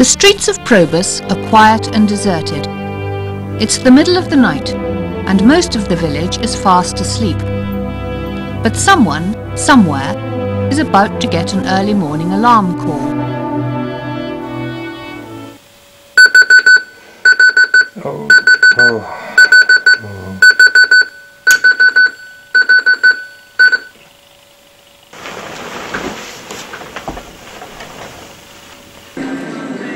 The streets of Probus are quiet and deserted. It's the middle of the night, and most of the village is fast asleep. But someone, somewhere, is about to get an early morning alarm call.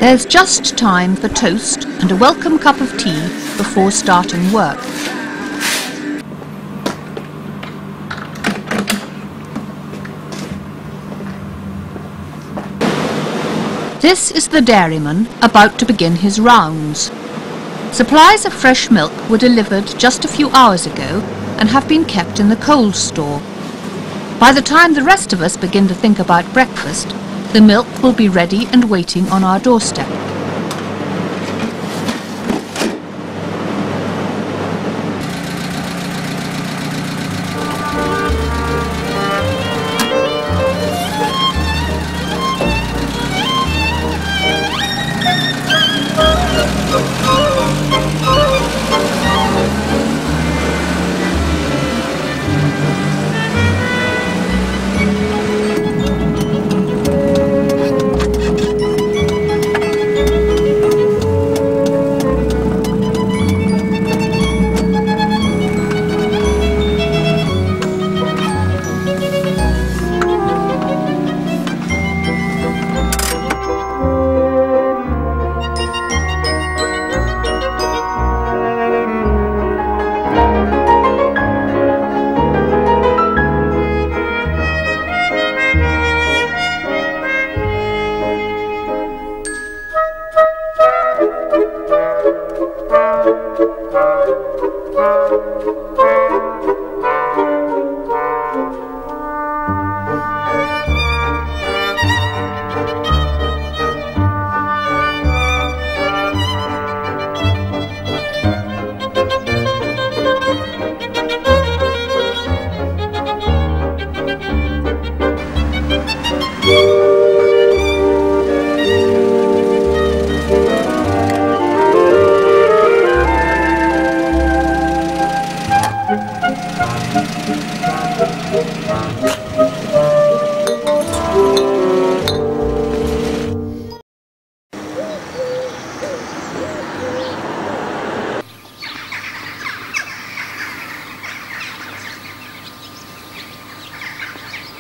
There's just time for toast and a welcome cup of tea before starting work. This is the dairyman about to begin his rounds. Supplies of fresh milk were delivered just a few hours ago and have been kept in the cold store. By the time the rest of us begin to think about breakfast, the milk will be ready and waiting on our doorstep.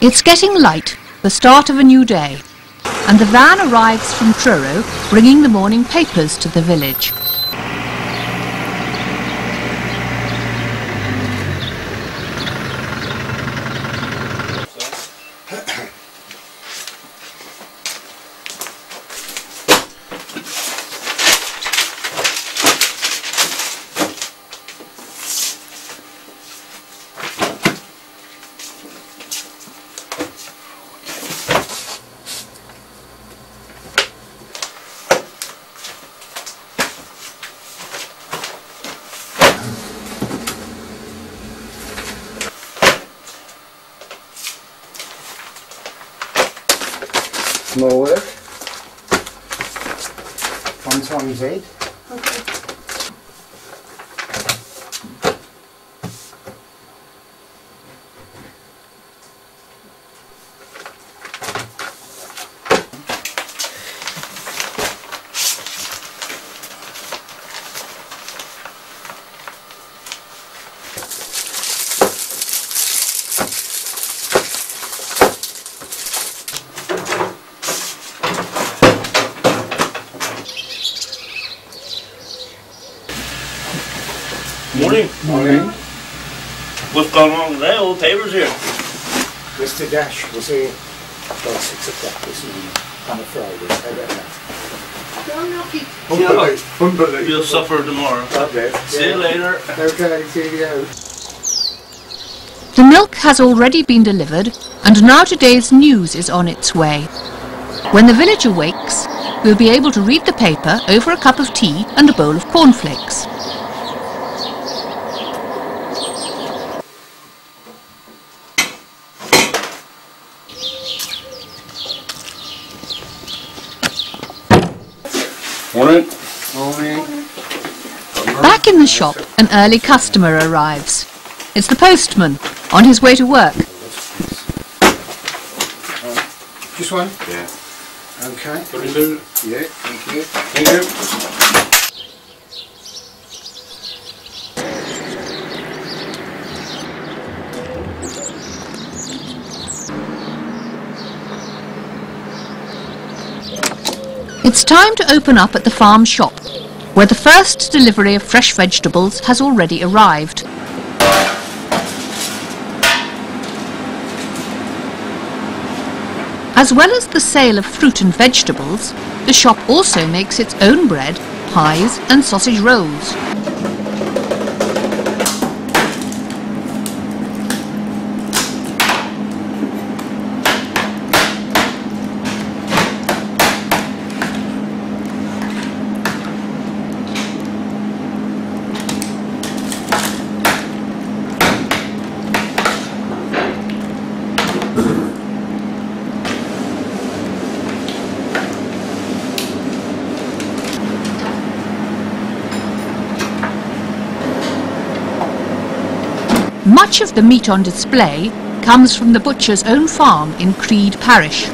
It's getting light, the start of a new day, and the van arrives from Truro bringing the morning papers to the village. More work. One times eight. Morning. Morning. What's going on today? Old Tabor's here. Mr. Dash was here about six o'clock this morning on a Friday. I read that. Unbelievable. Unbelievable. You'll suffer tomorrow. Okay. See you later. Okay, see you out. The milk has already been delivered, and now today's news is on its way. When the village awakes, we'll be able to read the paper over a cup of tea and a bowl of cornflakes. Morning. Morning. Back in the shop, an early customer arrives. It's the postman, on his way to work. Just one? Yeah. Okay. Thirty-two. Yeah, thank you. Thank you. It's time to open up at the farm shop, where the first delivery of fresh vegetables has already arrived. As well as the sale of fruit and vegetables, the shop also makes its own bread, pies and sausage rolls. Much of the meat on display comes from the butcher's own farm in Creed Parish.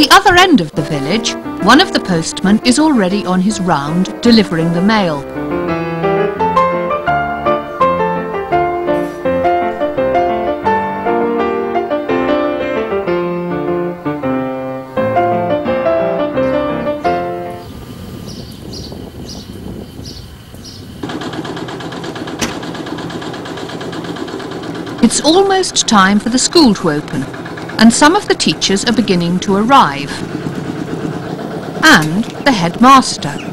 The other end of the village, one of the postmen is already on his round delivering the mail. It's almost time for the school to open, and some of the teachers are beginning to arrive. And the headmaster.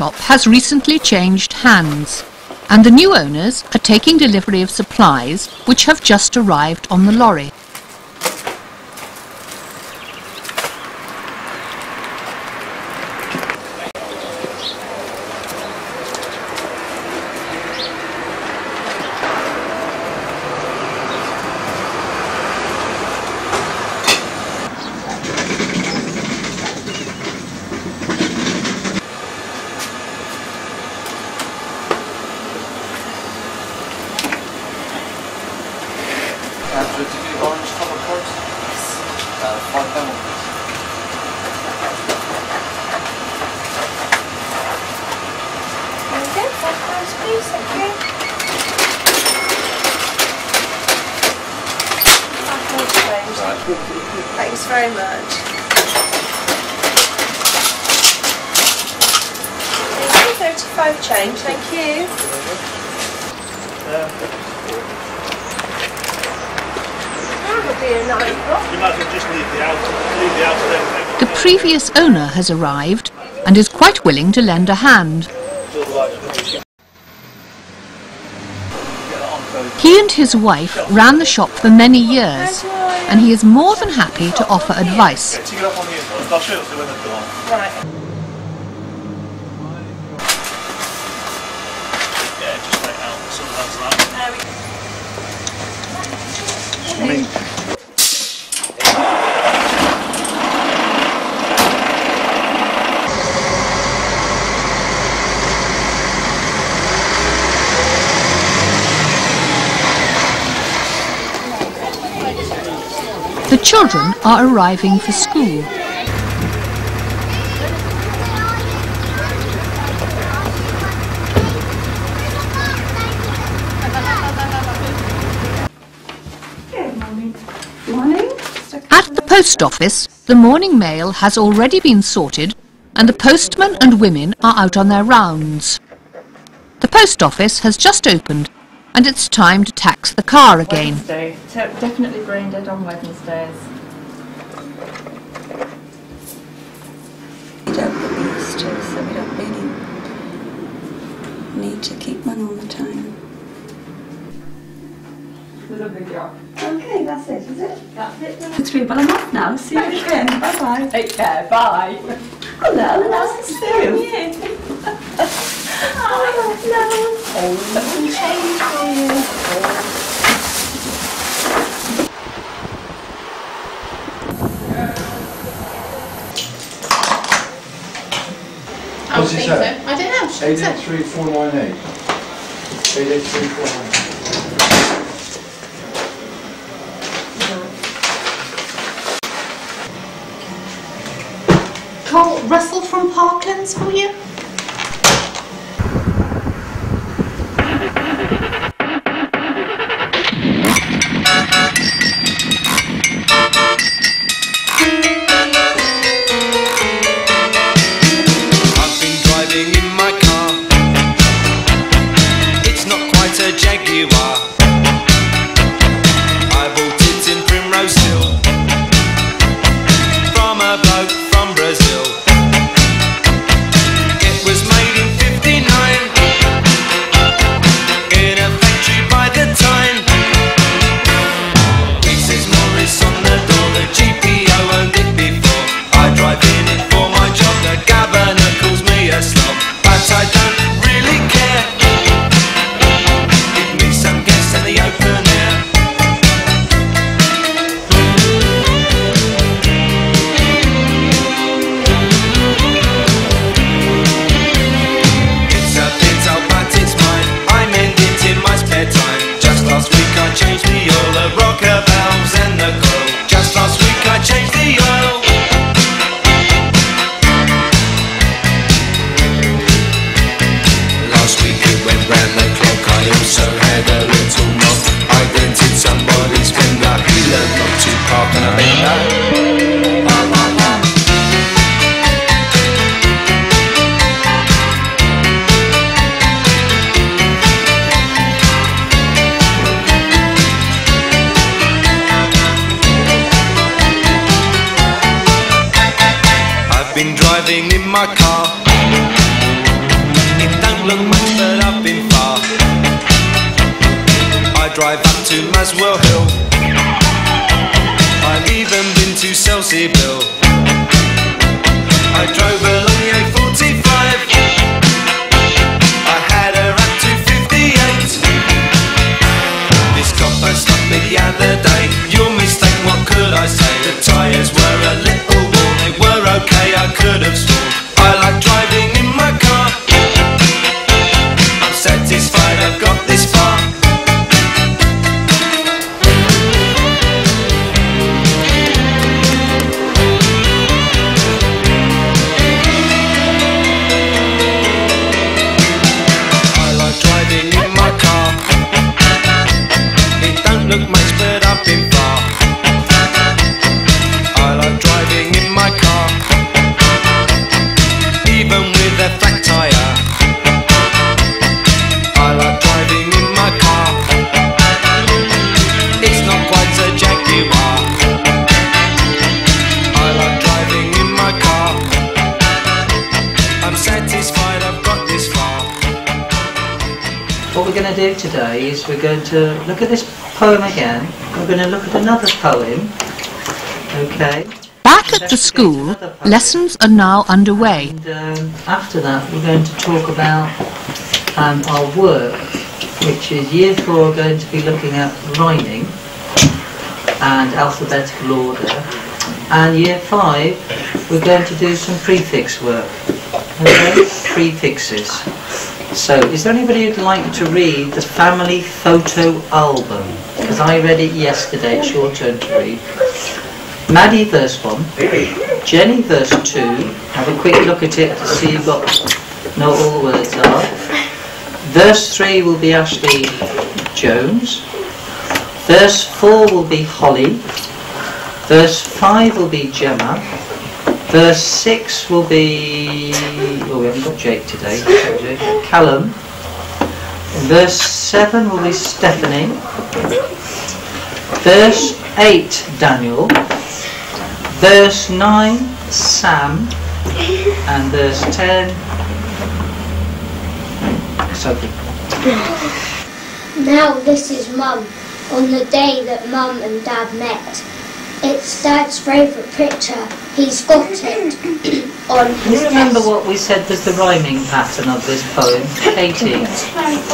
Shop has recently changed hands and the new owners are taking delivery of supplies which have just arrived on the lorry. Andrew, do you orange cover cards? Yes. Uh, five pound, please. Okay, five pounds please, thank you. Five pounds change. Thanks very much. Thank you, thirty-five change, thank you. The. The previous owner has arrived and is quite willing to lend a hand. He and his wife ran the shop for many years and he is more than happy to offer advice. Take it up on the inside. I'll show you when they're done. Right. Yeah, just like out. Sometimes that. There we The children are arriving for school. At the post office, the morning mail has already been sorted and the postman and women are out on their rounds. The post office has just opened and it's time to tax the car again. Wednesday. Definitely brain dead on Wednesdays. We don't get used to, so we don't really need to keep one all the time. Lovely job. Okay, that's it, is it? That's it. then. Three, but I'm off now. See you again. Bye bye. Take care. Bye. Hello, nice to see you. oh, hello. Oh, change for you. What's he say? I don't know. Eight eight three four nine eight. Eight eight three four nine eight. Parklands for you. Today is we're going to look at this poem again. We're going to look at another poem. Okay. Back at the school, lessons are now underway. And um, after that, we're going to talk about um, our work, which is year four, going to be looking at rhyming and alphabetical order. And year five, we're going to do some prefix work. Okay? Prefixes. So, is there anybody who'd like to read the family photo album? Because I read it yesterday, it's your turn to read. Maddie verse 1, Jenny verse 2, have a quick look at it to see you've got, know what all the words are. Verse 3 will be Ashley Jones. Verse 4 will be Holly. Verse 5 will be Gemma. Verse 6 will be, oh we haven't got Jake today, Callum. Verse 7 will be Stephanie. Verse 8, Daniel. Verse 9, Sam. And verse 10, Sophie. Now this is Mum, on the day that Mum and Dad met. It's Dad's favourite picture. He's got it on Do you remember desk. what we said was the rhyming pattern of this poem? Katie?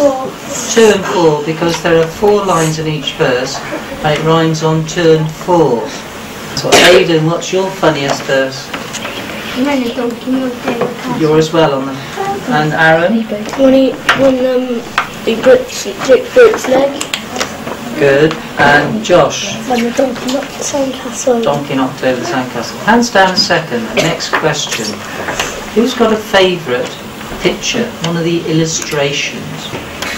Or Two and four, because there are four lines in each verse, and it rhymes on two and four. So Aidan, what's your funniest verse? when a donkey moved in the castle. You're as well on them. And Aaron? When he, when um, he grips, Dick grips leg, Good. And Josh? when the donkey knocked the sandcastle. Donkey knocked over the sandcastle. Hands down second. Next question. Who's got a favourite picture? One of the illustrations?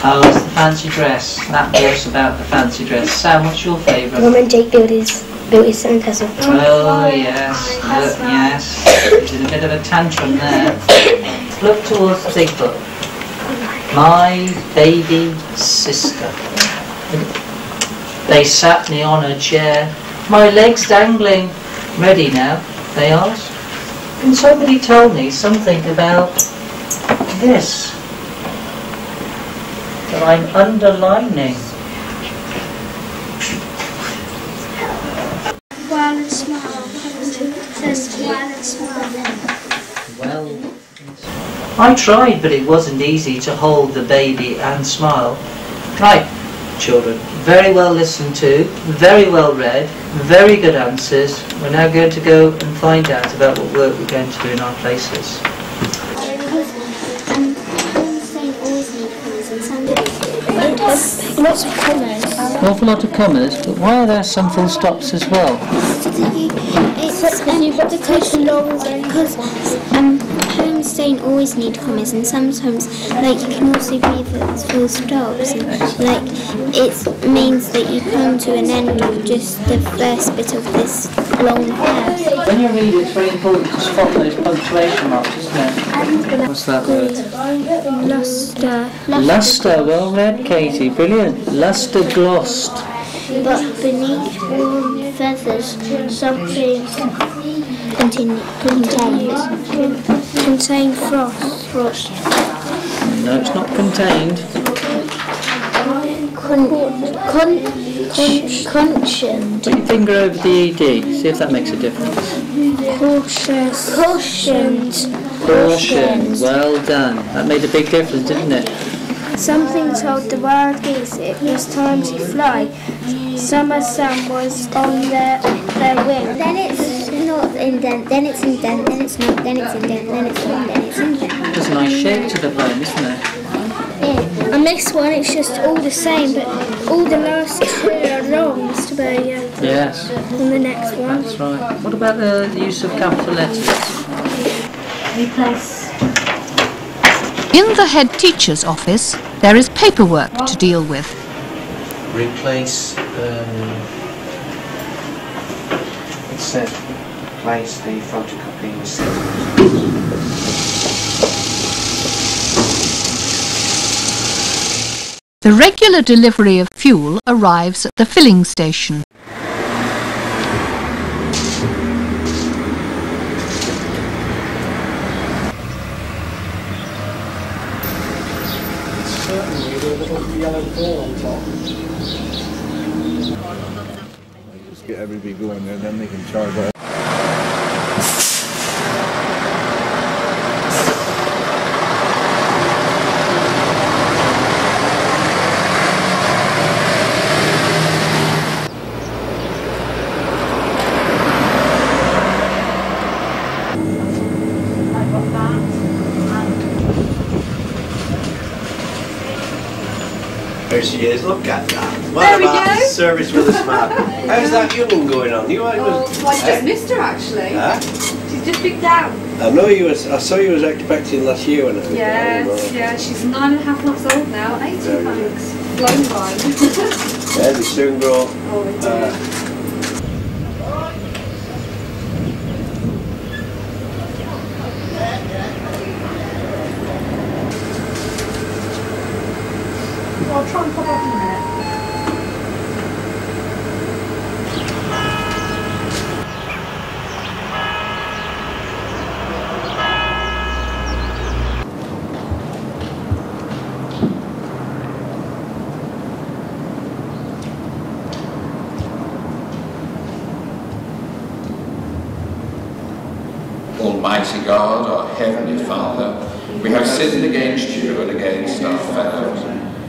Oh, it's the fancy dress. That verse about the fancy dress. Sam, what's your favourite? When when Jake built his, built his sandcastle. Oh yes, look, yes. Did a bit of a tantrum there. Look towards the big book. My baby sister. They sat me on a chair, my legs dangling. Ready now? They asked. Can somebody tell me something about this that I'm underlining? While and smile. Says while and smile. Well, I tried, but it wasn't easy to hold the baby and smile. Right, children, very well listened to, very well read, very good answers. We're now going to go and find out about what work we're going to do in our places. Lots of colours. An awful lot of commas, but why are there some full stops as well? It's because you've got to take the long because um, don't always need commas and sometimes like you can also read the full stops and like it means that you come to an end of just the first bit of this long verse. When you read, it's very important to spot those punctuation marks, isn't it? What's that word? Luster. Luster, well read, Katie. Brilliant. Luster glossed. But beneath warm feathers, something contain, contains contain frost. Frost. No, it's not contained. con, con, con, conscient. Put your finger over the ED, see if that makes a difference. Cautious. Cautioned. Caution, well done. That made a big difference, didn't it? Something told the wild geese it was time to fly. Summer sun was on their their wing. Then it's not indent, then it's indent, then it's not, then it's indent, then it's not, then it's indent. There's a nice shape to the poem, isn't there? Yeah. And this one it's just all the same, but all the last two are wrong, Mr. Bowyer. Yes, And the next one. that's right. What about the the use of capital letters? Replace. In the head teacher's office, there is paperwork to deal with. replace um, it said place the photocopying The regular delivery of fuel arrives at the filling station. Certainly, with a little yellow ball on top. Just get everybody going there, then they can charge out. There she is, look at that. What There we about go. service with a smart? How's that one going on? You I Oh, was, well, I just missed her actually. Huh? She's just big down. I know you was, I saw you was expecting last year when I was Yes, yeah, she's nine and a half months old now. 18 Very months. Flown by. Yeah, they soon grow. oh, Uh, did. I'll try and pop up in a minute. Almighty God, our Heavenly Father, we have sinned against you and against our fellows,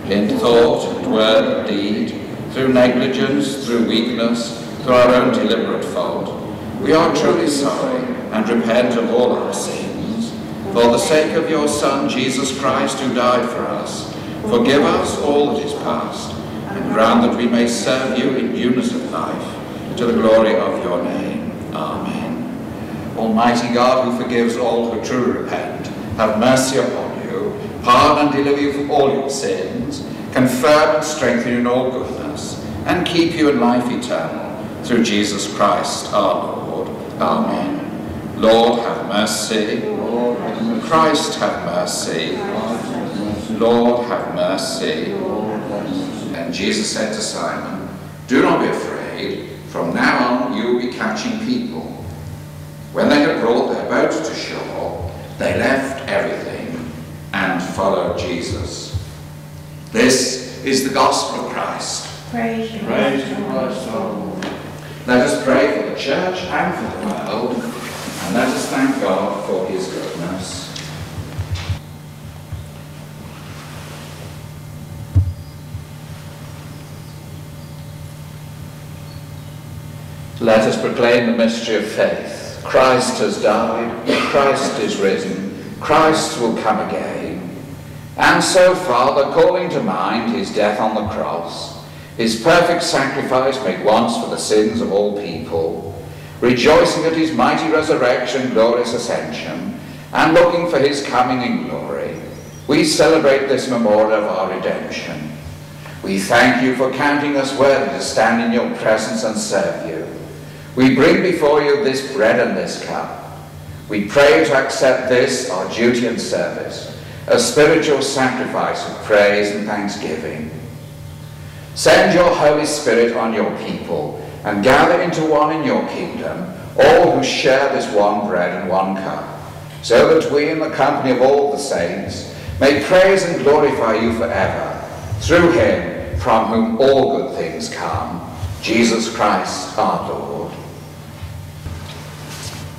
in thought, and word, and deed, through negligence, through weakness, through our own deliberate fault. We are truly sorry and repent of all our sins. For the sake of your Son, Jesus Christ, who died for us, forgive us all that is past, and grant that we may serve you in newness of life, to the glory of your name. Amen. Almighty God, who forgives all who truly repent, have mercy upon you, pardon and deliver you from all your sins, confirm and strengthen you in all goodness, and keep you in life eternal, through Jesus Christ our Lord. Amen. Lord, have mercy. Christ, have mercy. Lord, have mercy. And Jesus said to Simon, Do not be afraid. From now on, you will be catching people. When they had brought their boat to shore, they left everything and follow Jesus. This is the gospel of Christ. Praise you. Praise to Christ our Lord. Let us pray for the church and for the world, and let us thank God for his goodness. Let us proclaim the mystery of faith. Christ has died, Christ is risen, Christ will come again. And so, Father, calling to mind his death on the cross, his perfect sacrifice made once for the sins of all people, rejoicing at his mighty resurrection, glorious ascension, and looking for his coming in glory, we celebrate this memorial of our redemption. We thank you for counting us worthy to stand in your presence and serve you. We bring before you this bread and this cup. We pray to accept this, our duty and service, a spiritual sacrifice of praise and thanksgiving. Send your Holy Spirit on your people and gather into one in your kingdom all who share this one bread and one cup, so that we, in the company of all the saints, may praise and glorify you forever. Through him, from whom all good things come, Jesus Christ our Lord.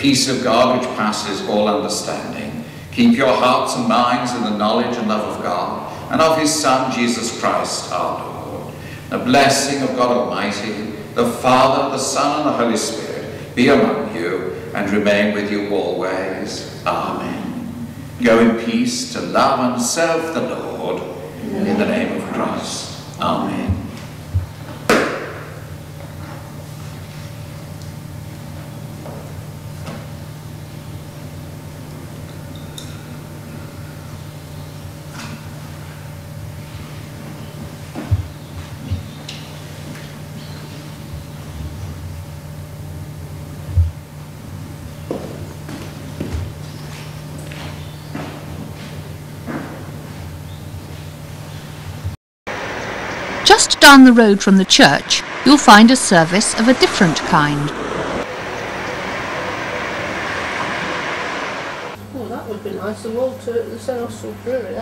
Peace of God which passes all understanding. Keep your hearts and minds in the knowledge and love of God and of his Son, Jesus Christ our Lord. The blessing of God Almighty, the Father, the Son, and the Holy Spirit be among you and remain with you always. Amen. Go in peace to love and serve the Lord in the name of Christ. Amen. Down the road from the church, you'll find a service of a different kind. Oh, that would be nice. The wall to the St Austell Brewery.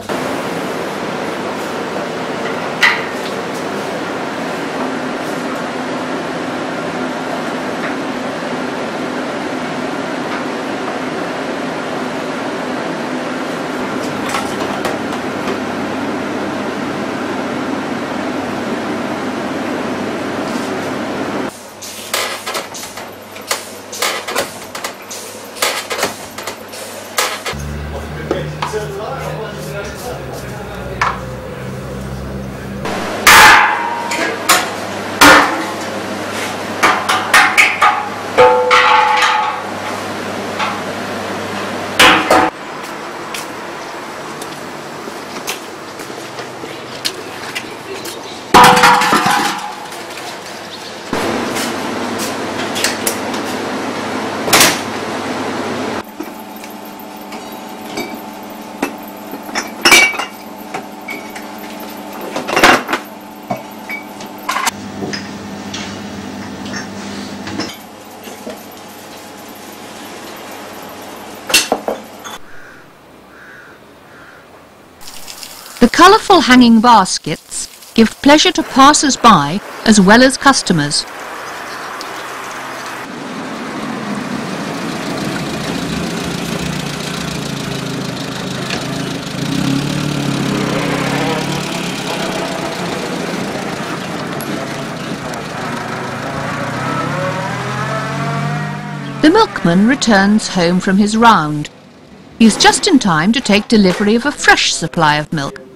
The colourful hanging baskets give pleasure to passers-by as well as customers. The milkman returns home from his round. He's just in time to take delivery of a fresh supply of milk.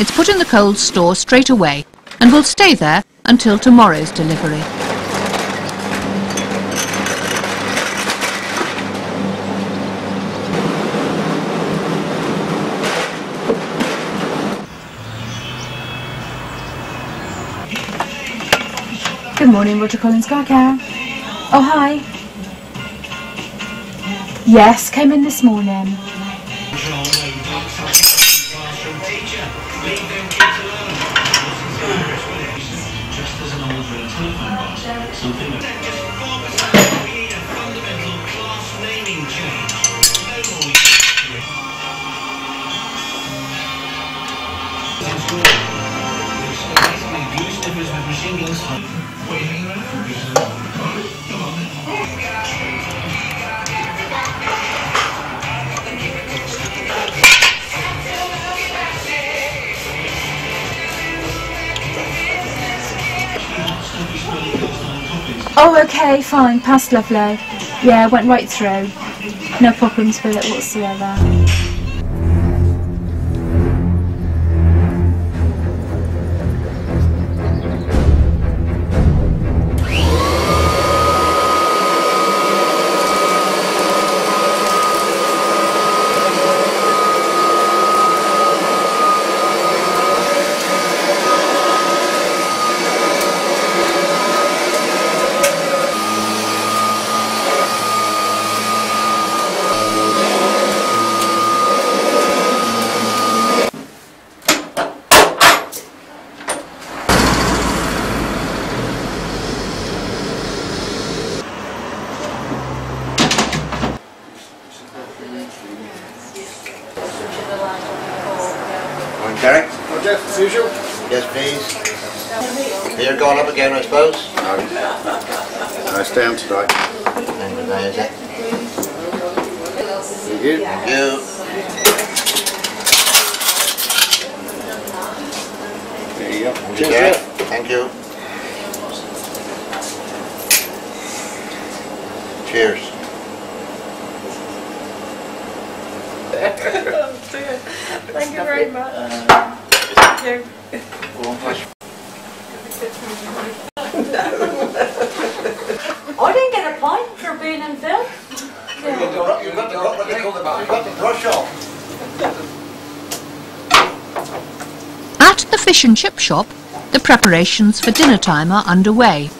It's put in the cold store straight away and will stay there until tomorrow's delivery. Good morning, Roger Collins Care. Oh, hi. Yes, came in this morning. Oh, okay, fine, passed lovely. Yeah, went right through. No problems with it whatsoever. Opposed? preparations for dinner time are underway.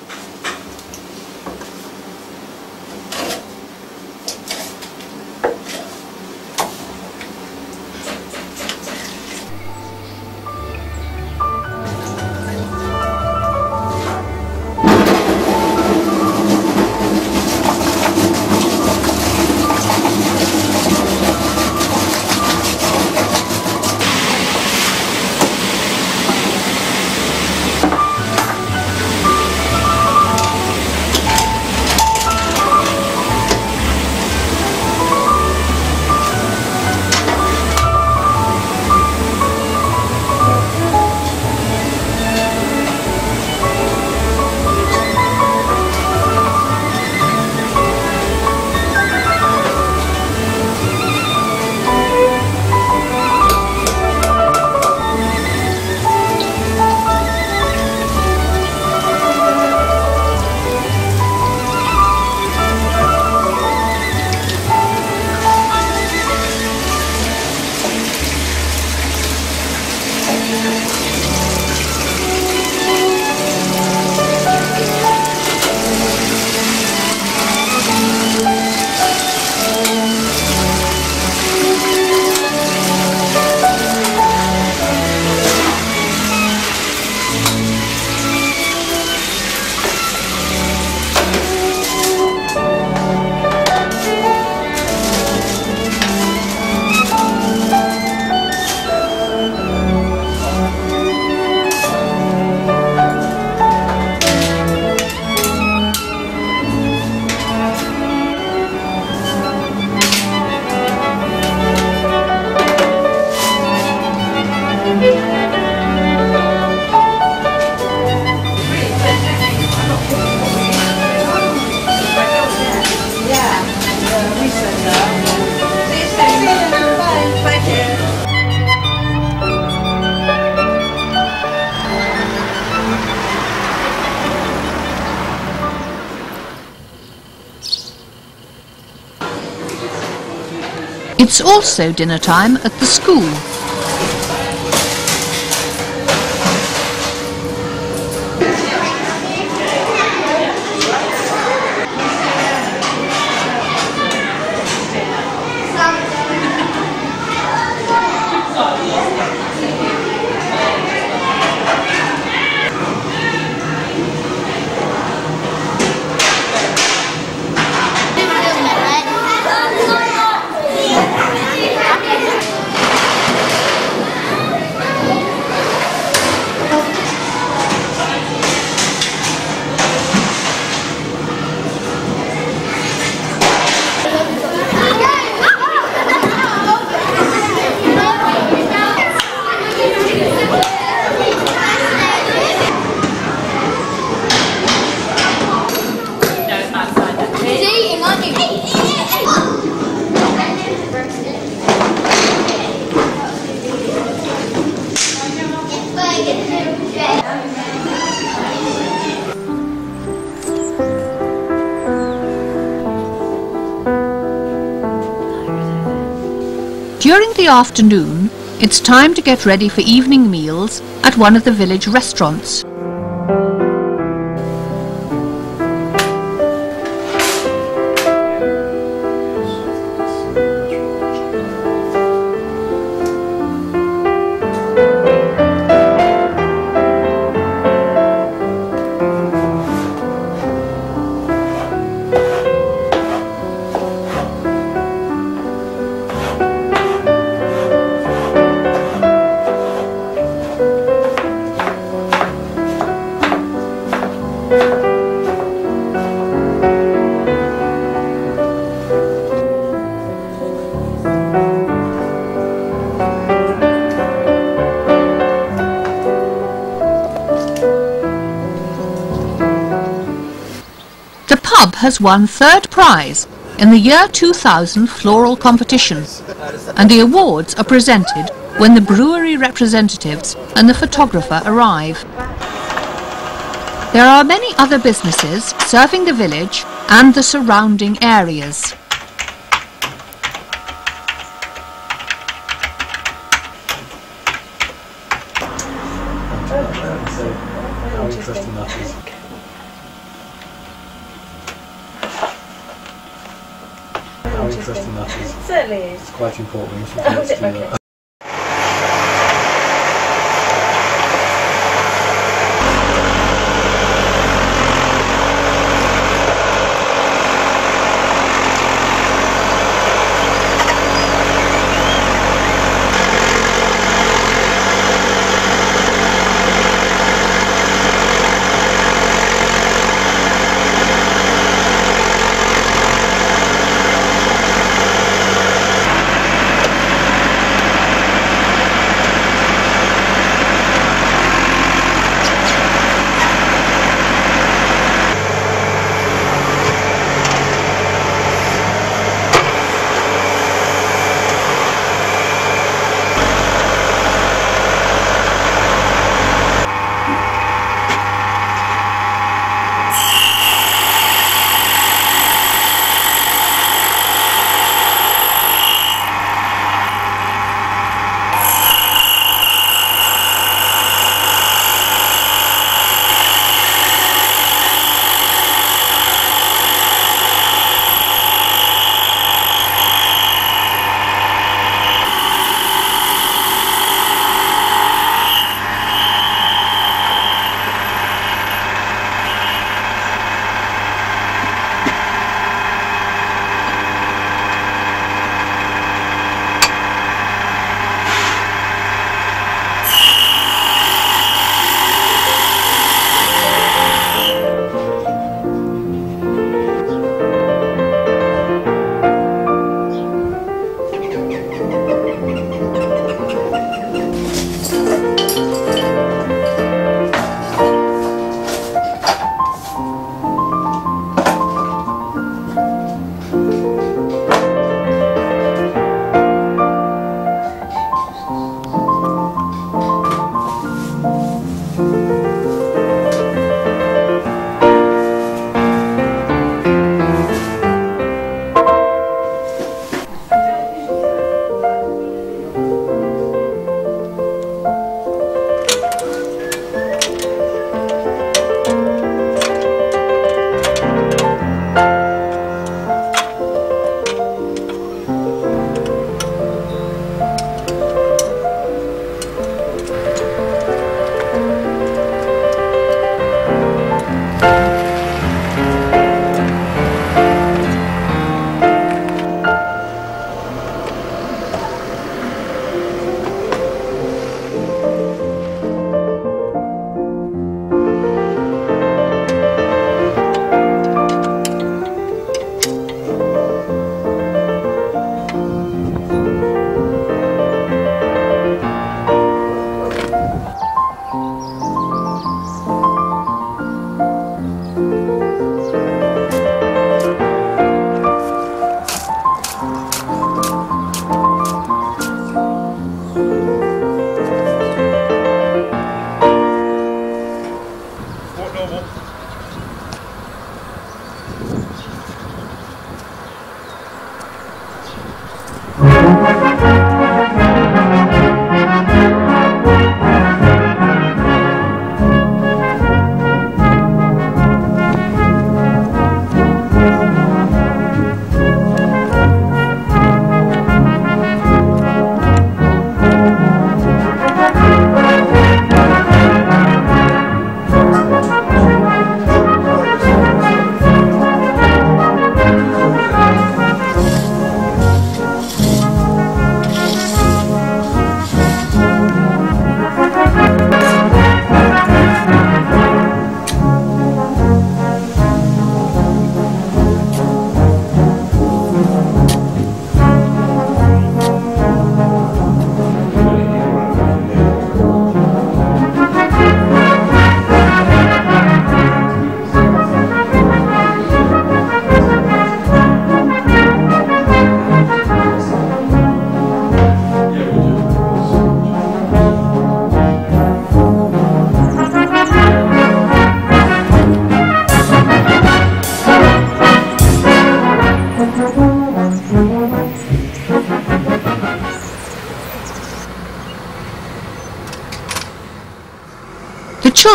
It's also dinner time at the school. Afternoon, it's time to get ready for evening meals at one of the village restaurants. Has won third prize in the year 2000 floral competition, and the awards are presented when the brewery representatives and the photographer arrive. There are many other businesses serving the village and the surrounding areas. How interesting that is. How interesting that is. Certainly is. It's quite important.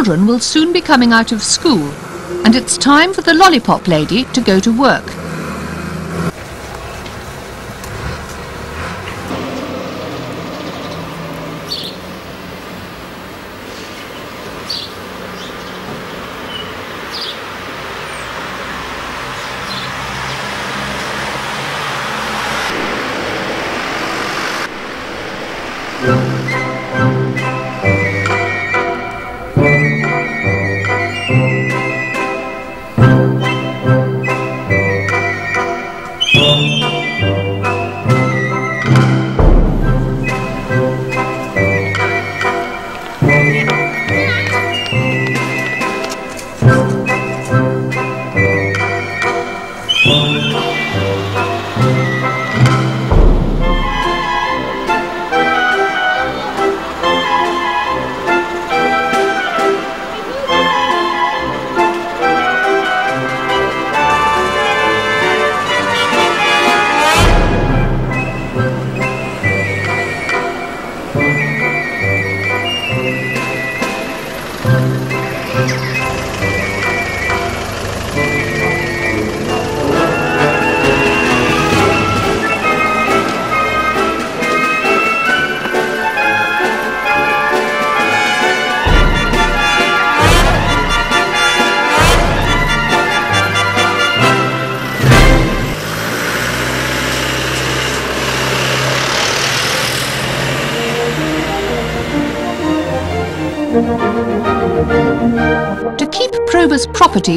children will soon be coming out of school, and it's time for the lollipop lady to go to work.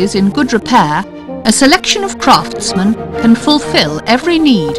Properties in good repair, a selection of craftsmen can fulfill every need.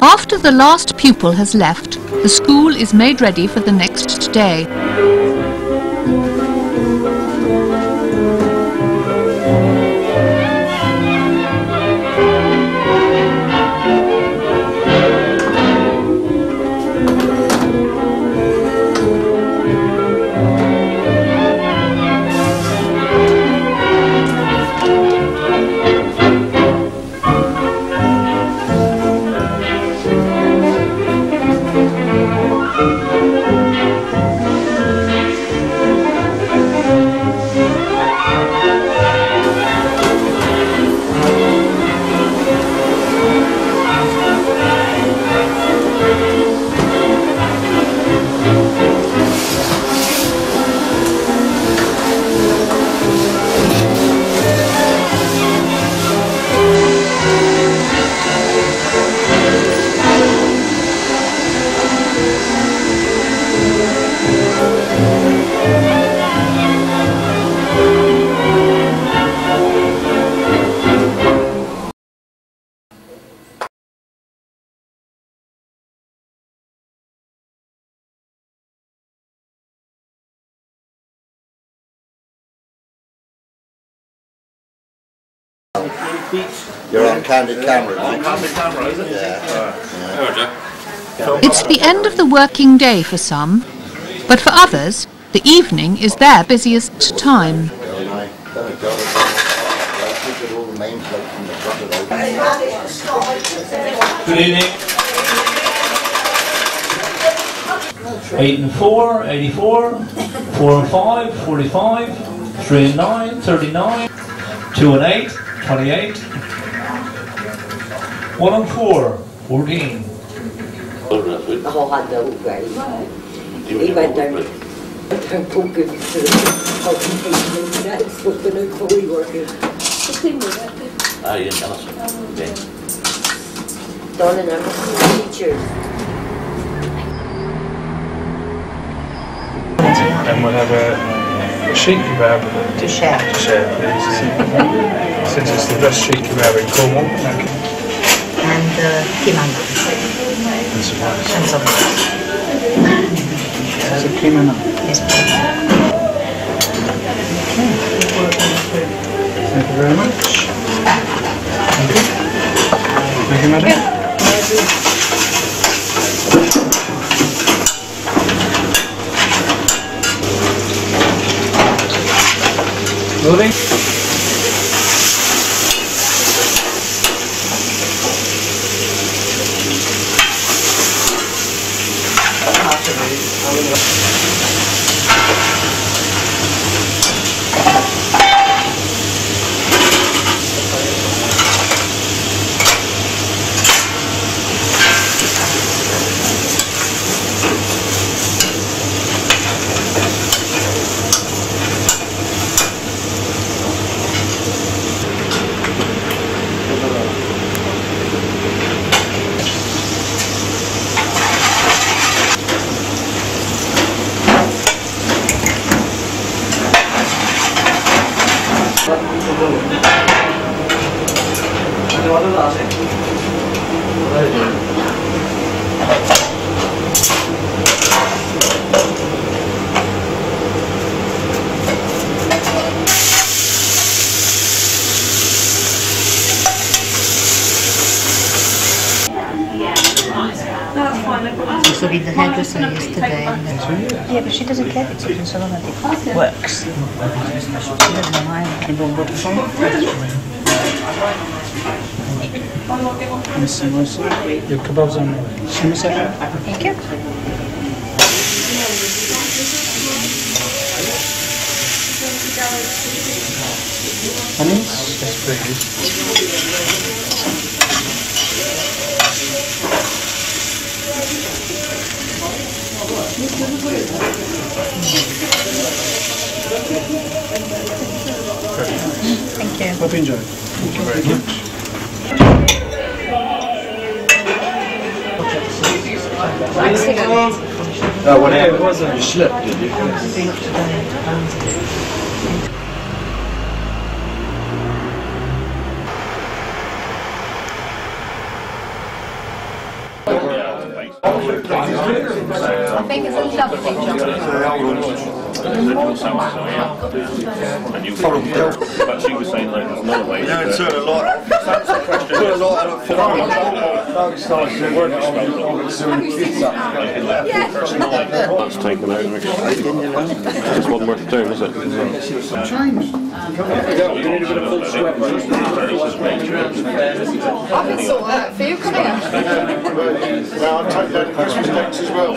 After the last pupil has left, the school is made ready for the next day. You're on candid camera, mate. Candid camera, is it? Yeah. It's the end of the working day for some, but for others, the evening is their busiest time. Good evening. Eight and four, 84, four and five, 45, three and nine, 39, two and eight, 28, one and four, 14. Oh, I know, right? He went down and took him to the consultation and that's what the new Chloe working. Ah, you didn't tell us. Yeah. Darling, I'm a teacher. And we'll have a, a sheet kebab To share. to share, please. Since it's the best sheet kebab in Cornwall. Thank you. And uh, kimana. And some rice. And some Is it kimono? Yes, Thank you very much. Thank you. Thank you, madam. Loading. Used to be the hairdresser yesterday. And then, yeah, but she doesn't care if it's open salon. It works. She doesn't know why anyone would phone. Miss Kebabs on Thank you. Onions? Yes, please. Thank you. Hope you enjoy. Thank you very much. Uh, no, whatever. It wasn't. You slipped, did you? I think uh, it's a lovely And you but she was saying like there's another way. Yeah, it's a lot. Put a lot of That's taken out. Just wasn't worth doing, is it? Change. You need a bit of full sweat. I can sort that for you, come here. Well, I'll take that Christmas decks as well.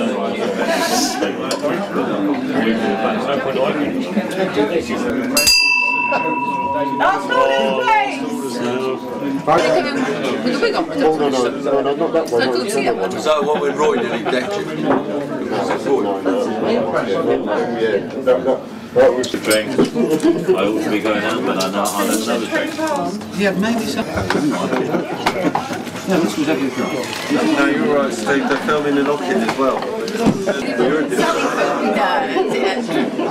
That's not in place! With the wig on. Oh, no, no, no, no, not that one. So good to see you. Is that what we're writing in the deck? Yeah, that, that, that was the Drink. I ought to be going out, but I'm not on another drink. Yeah, maybe so. Yeah, this was everything. No, you're right, Steve. They're filming an Ocket as well. You're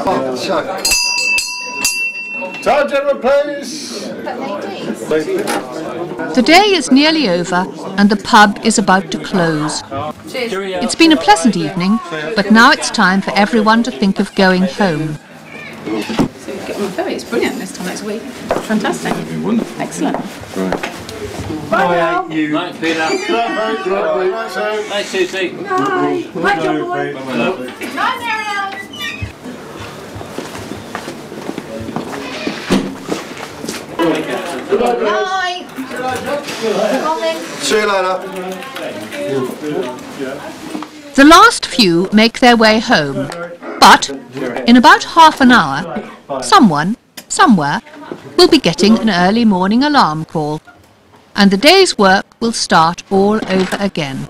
Oh, Chuck. Time, gentlemen, please. The day is nearly over and the pub is about to close. It's been a pleasant evening, but now it's time for everyone to think of going home. It's brilliant this time next week. Fantastic. Wonderful. Excellent. Right. Bye now. you. Right, Peter. Nice, Susie. Bye. Bye, John boy. Bye-bye. Bye, Marianne. Night. Come on then. See you later. The last few make their way home, but in about half an hour, someone, somewhere, will be getting an early morning alarm call, and the day's work will start all over again.